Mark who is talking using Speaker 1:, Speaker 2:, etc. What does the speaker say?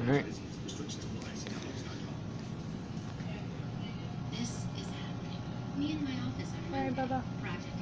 Speaker 1: Alright.
Speaker 2: This is happening. Me and my office are.
Speaker 3: Alright,
Speaker 2: Monday.
Speaker 3: Bubba.
Speaker 2: Project